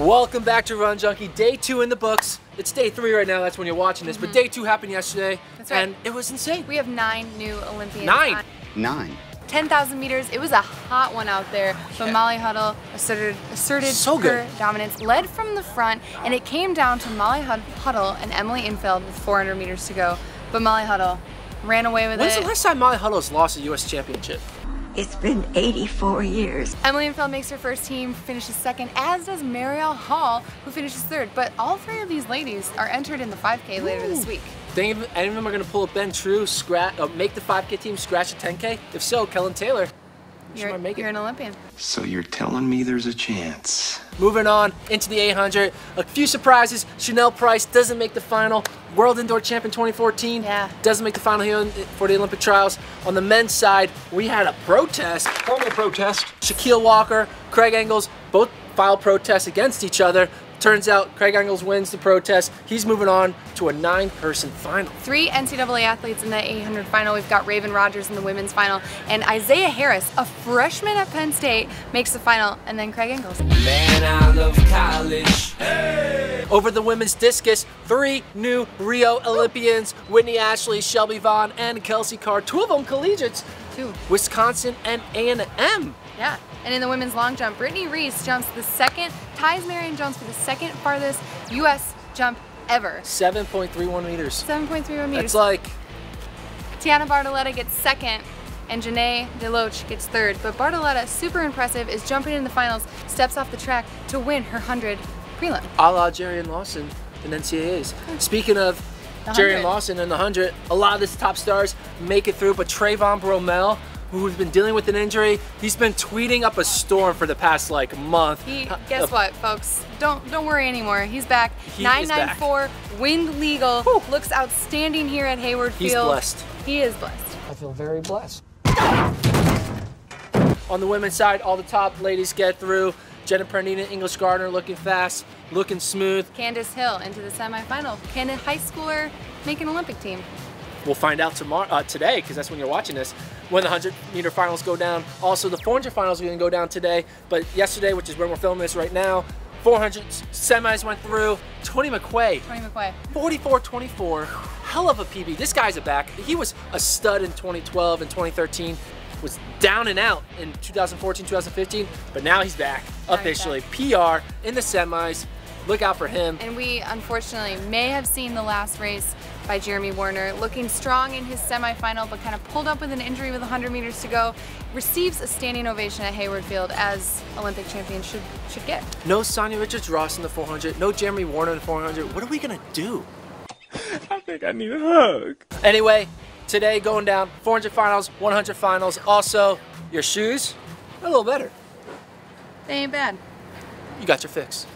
Welcome back to Run Junkie. Day two in the books. It's day three right now. That's when you're watching this. Mm -hmm. But day two happened yesterday. That's right. And it was insane. We have nine new Olympians. Nine. Nine. 10,000 meters. It was a hot one out there, but yeah. Molly Huddle asserted, asserted so her dominance, led from the front, and it came down to Molly Huddle and Emily Infeld with 400 meters to go. But Molly Huddle ran away with When's it. When's the last time Molly Huddle's lost a U.S. championship? It's been 84 years. Emily and Infeld makes her first team, finishes second, as does Marielle Hall, who finishes third. But all three of these ladies are entered in the 5K Ooh. later this week. Think any of them are going to pull a Ben True, scratch, uh, make the 5K team, scratch a 10K? If so, Kellyn Taylor, you're, make you're an Olympian. So you're telling me there's a chance? Moving on into the 800, a few surprises. Chanelle Price doesn't make the final. World Indoor Champion 2014 yeah. doesn't make the final here for the Olympic trials. On the men's side, we had a protest. Formal protest. Shaquille Walker, Craig Engels, both filed protests against each other. Turns out Craig Engels wins the protest. He's moving on to a nine-person final. Three NCAA athletes in the 800 final. We've got Raevyn Rogers in the women's final. And Isaiah Harris, a freshman at Penn State, makes the final. And then Craig Engels. Man, I love college. Hey! Over the women's discus, three new Rio Olympians. Whitney Ashley, Shelbi Vaughan, and Kelsey Card. Two of them collegiates. Two. Wisconsin and A&M. Yeah. And in the women's long jump, Brittney Reese jumps the second, ties Marion Jones for the second farthest U.S. jump ever. 7.31 meters. 7.31 meters. That's like... Tianna Bartoletta gets second, and Janay DeLoach gets third. But Bartoletta, super impressive, is jumping in the finals, steps off the track to win her 100 prelim. A la Jarrion Lawson in NCAAs. Speaking of Jarrion Lawson in the 100, a lot of the top stars make it through, but Trayvon Bromell who's been dealing with an injury. He's been tweeting up a storm for the past like month. He, guess uh, what, folks? Don't don't worry anymore. He's back. He 994, back. wind legal. Whew. Looks outstanding here at Hayward Field. He's blessed. He is blessed. I feel very blessed. On the women's side, all the top ladies get through. Jenna Prandini, English Gardner looking fast, looking smooth. Candace Hill into the semifinal. Can a high schooler make an Olympic team? We'll find out tomorrow, uh, today, because that's when you're watching this, when the 100 meter finals go down. Also, the 400 finals are going to go down today, but yesterday, which is when we're filming this right now, 400 semis went through. Tony McQuay. Tony McQuay. 44-24. Hell of a PB. This guy's a back. He was a stud in 2012 and 2013. Was down and out in 2014, 2015, but now he's back officially. He's back. PR in the semis. Look out for him. And we unfortunately may have seen the last race by Jeremy Wariner, looking strong in his semifinal, but kind of pulled up with an injury with 100 meters to go, receives a standing ovation at Hayward Field as Olympic champion should should get. No Sanya Richards-Ross in the 400, no Jeremy Wariner in the 400. What are we gonna do? I think I need a hug. Anyway, today going down 400 finals, 100 finals. Also, your shoes a little better. They ain't bad. You got your fix.